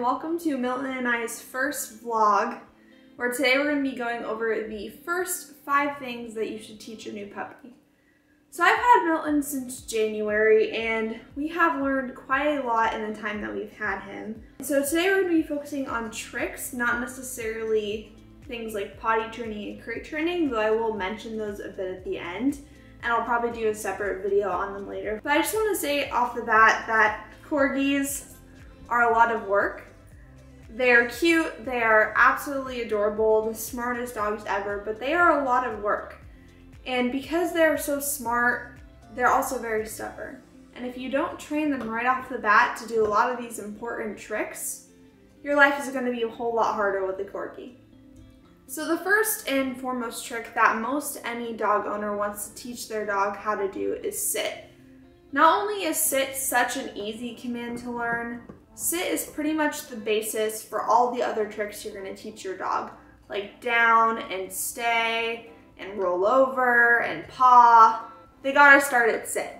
welcome to Milton and I's first vlog, where today we're going to be going over the first five things that you should teach your new puppy. So I've had Milton since January, and we have learned quite a lot in the time that we've had him. So today we're going to be focusing on tricks, not necessarily things like potty training and crate training, though I will mention those a bit at the end, and I'll probably do a separate video on them later. But I just want to say off the bat that corgis are a lot of work. They're cute, they are absolutely adorable, the smartest dogs ever, but they are a lot of work. And because they're so smart, they're also very stubborn. And if you don't train them right off the bat to do a lot of these important tricks, your life is gonna be a whole lot harder with the Corgi. So the first and foremost trick that most any dog owner wants to teach their dog how to do is sit. Not only is sit such an easy command to learn, Sit is pretty much the basis for all the other tricks you're gonna teach your dog, like down and stay and roll over and paw. They gotta start at sit.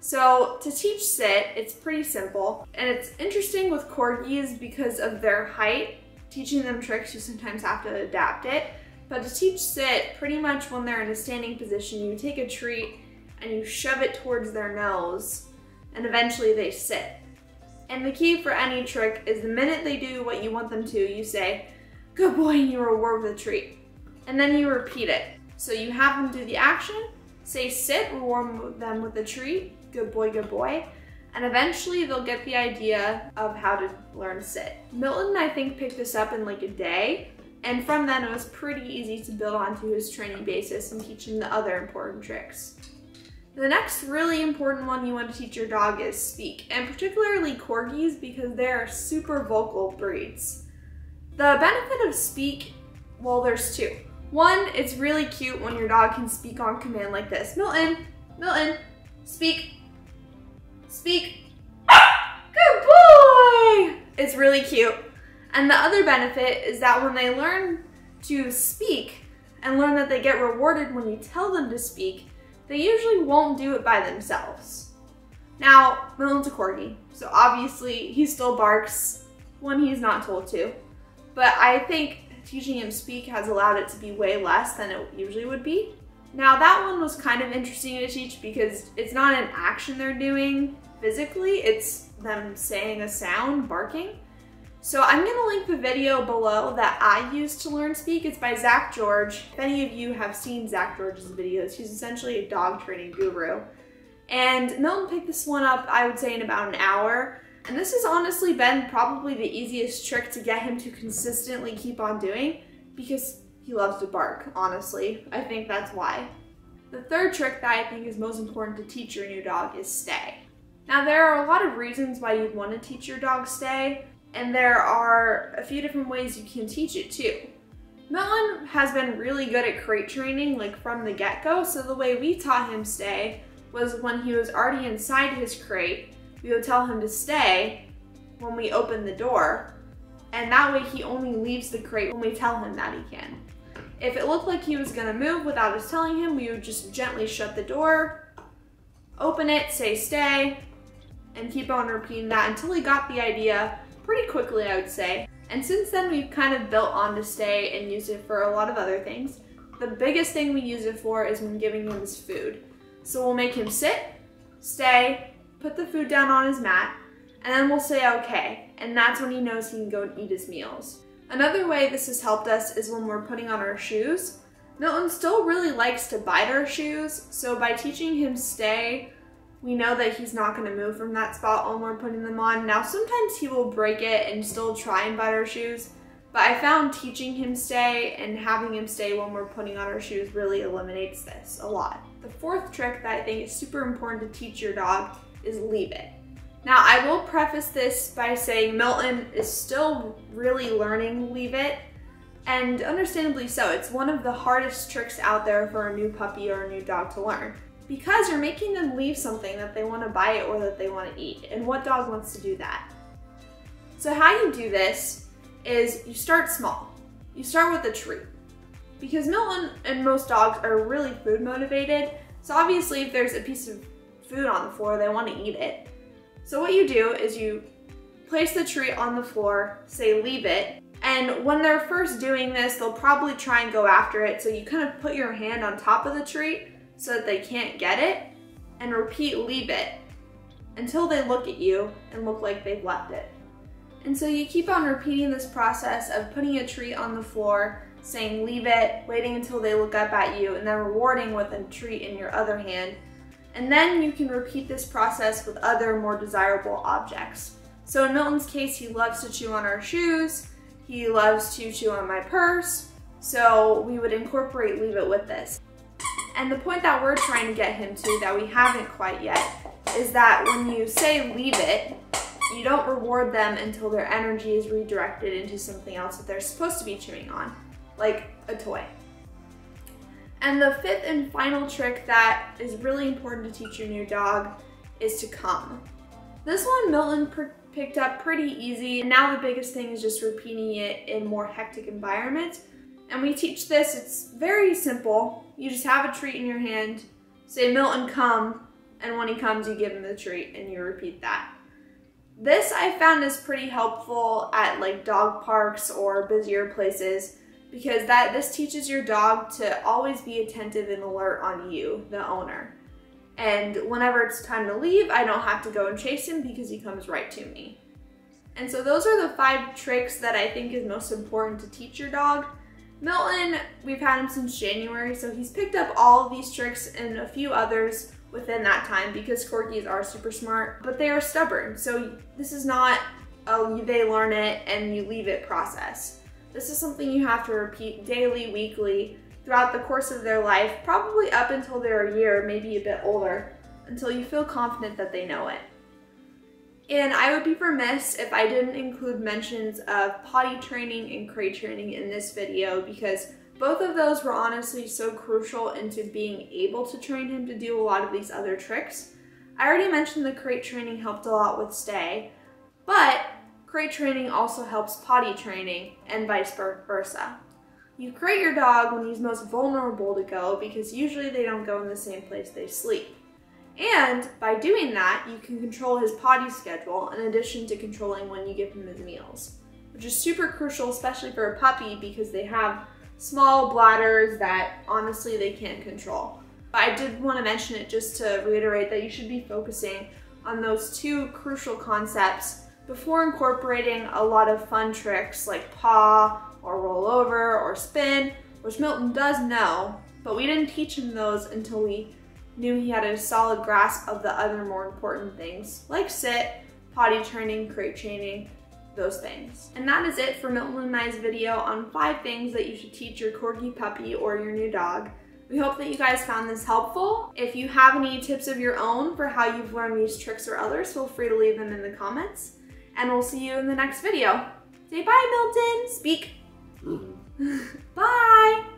So to teach sit, it's pretty simple. And it's interesting with corgis because of their height. Teaching them tricks, you sometimes have to adapt it. But to teach sit, pretty much when they're in a standing position, you take a treat and you shove it towards their nose and eventually they sit. And the key for any trick is the minute they do what you want them to, you say, good boy, and you reward with a treat. And then you repeat it. So you have them do the action, say sit, reward them with a treat, good boy, good boy. And eventually they'll get the idea of how to learn sit. Milton, I think, picked this up in like a day. And from then it was pretty easy to build onto his training basis and teach him the other important tricks. The next really important one you want to teach your dog is speak, and particularly corgis because they are super vocal breeds. The benefit of speak, well, there's two. One, it's really cute when your dog can speak on command like this. Milton, Milton, speak, speak. Good boy! It's really cute. And the other benefit is that when they learn to speak and learn that they get rewarded when you tell them to speak, they usually won't do it by themselves. Now, Milton's a corgi, so obviously he still barks when he's not told to. But I think teaching him speak has allowed it to be way less than it usually would be. Now that one was kind of interesting to teach because it's not an action they're doing physically, it's them saying a sound, barking. So I'm gonna link the video below that I used to learn speak. It's by Zak George. If any of you have seen Zak George's videos, he's essentially a dog training guru. And Milton picked this one up, I would say, in about an hour. And this has honestly been probably the easiest trick to get him to consistently keep on doing because he loves to bark, honestly. I think that's why. The third trick that I think is most important to teach your new dog is stay. Now, there are a lot of reasons why you'd want to teach your dog stay, and there are a few different ways you can teach it too. Milton has been really good at crate training like from the get-go, so the way we taught him stay was when he was already inside his crate, we would tell him to stay when we open the door, and that way he only leaves the crate when we tell him that he can. If it looked like he was gonna move without us telling him, we would just gently shut the door, open it, say stay, and keep on repeating that until he got the idea pretty quickly, I would say. And since then, we've kind of built on to stay and use it for a lot of other things. The biggest thing we use it for is when giving him his food. So we'll make him sit, stay, put the food down on his mat, and then we'll say okay. And that's when he knows he can go and eat his meals. Another way this has helped us is when we're putting on our shoes. Milton still really likes to bite our shoes, so by teaching him stay, we know that he's not going to move from that spot when we're putting them on. Now, sometimes he will break it and still try and bite our shoes, but I found teaching him stay and having him stay when we're putting on our shoes really eliminates this a lot. The fourth trick that I think is super important to teach your dog is leave it. Now, I will preface this by saying Milton is still really learning leave it, and understandably so. It's one of the hardest tricks out there for a new puppy or a new dog to learn because you're making them leave something that they want to bite or that they want to eat. And what dog wants to do that? So how you do this is you start small. You start with a treat. Because Milton and most dogs are really food motivated, so obviously if there's a piece of food on the floor, they want to eat it. So what you do is you place the treat on the floor, say leave it, and when they're first doing this, they'll probably try and go after it. So you kind of put your hand on top of the treat so that they can't get it and repeat leave it until they look at you and look like they've left it. And so you keep on repeating this process of putting a treat on the floor, saying leave it, waiting until they look up at you, and then rewarding with a treat in your other hand. And then you can repeat this process with other more desirable objects. So in Milton's case, he loves to chew on our shoes, he loves to chew on my purse, so we would incorporate leave it with this. And the point that we're trying to get him to that we haven't quite yet is that when you say leave it, you don't reward them until their energy is redirected into something else that they're supposed to be chewing on, like a toy. And the fifth and final trick that is really important to teach your new dog is to come. This one Milton picked up pretty easy, and now the biggest thing is just repeating it in more hectic environments. And we teach this, it's very simple. You just have a treat in your hand, say Milton come, and when he comes you give him the treat and you repeat that. This I found is pretty helpful at like dog parks or busier places because that this teaches your dog to always be attentive and alert on you, the owner. And whenever it's time to leave, I don't have to go and chase him because he comes right to me. And so those are the five tricks that I think is most important to teach your dog. Milton, we've had him since January, so he's picked up all of these tricks and a few others within that time because corgis are super smart, but they are stubborn. So this is not a they learn it and you leave it process. This is something you have to repeat daily, weekly, throughout the course of their life, probably up until they're a year, maybe a bit older, until you feel confident that they know it. And I would be remiss if I didn't include mentions of potty training and crate training in this video because both of those were honestly so crucial into being able to train him to do a lot of these other tricks. I already mentioned the crate training helped a lot with stay, but crate training also helps potty training and vice versa. You crate your dog when he's most vulnerable to go because usually they don't go in the same place they sleep. And by doing that, you can control his potty schedule in addition to controlling when you give him his meals, which is super crucial, especially for a puppy because they have small bladders that honestly they can't control. But I did want to mention it just to reiterate that you should be focusing on those two crucial concepts before incorporating a lot of fun tricks like paw or roll over or spin, which Milton does know, but we didn't teach him those until we knew he had a solid grasp of the other more important things, like sit, potty training, crate training, those things. And that is it for Milton and I's video on five things that you should teach your corgi puppy or your new dog. We hope that you guys found this helpful. If you have any tips of your own for how you've learned these tricks or others, feel free to leave them in the comments. And we'll see you in the next video. Say bye, Milton. Speak. Mm-hmm. Bye!